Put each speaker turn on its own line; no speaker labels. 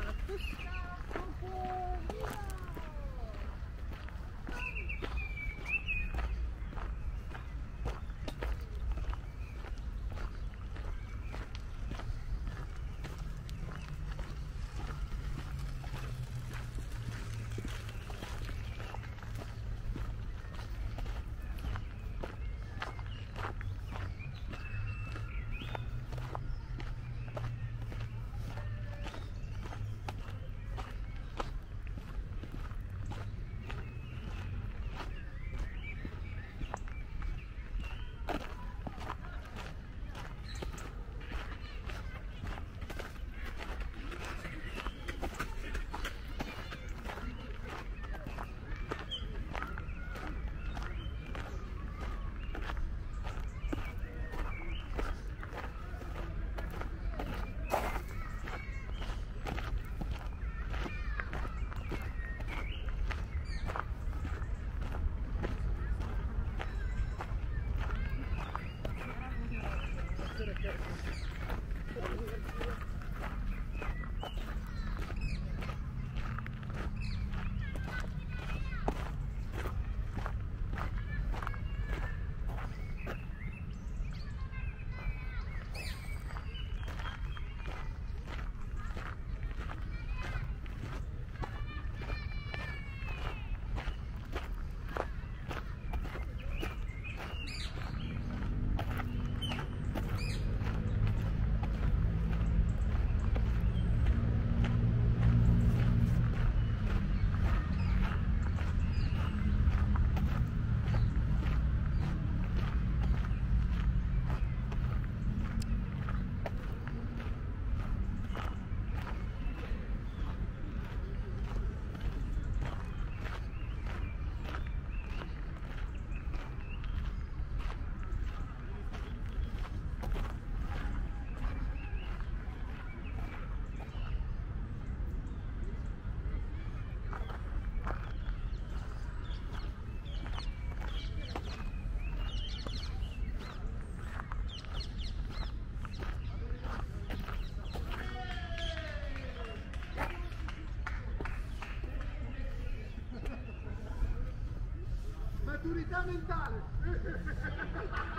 Yeah.
Fica
fundamental.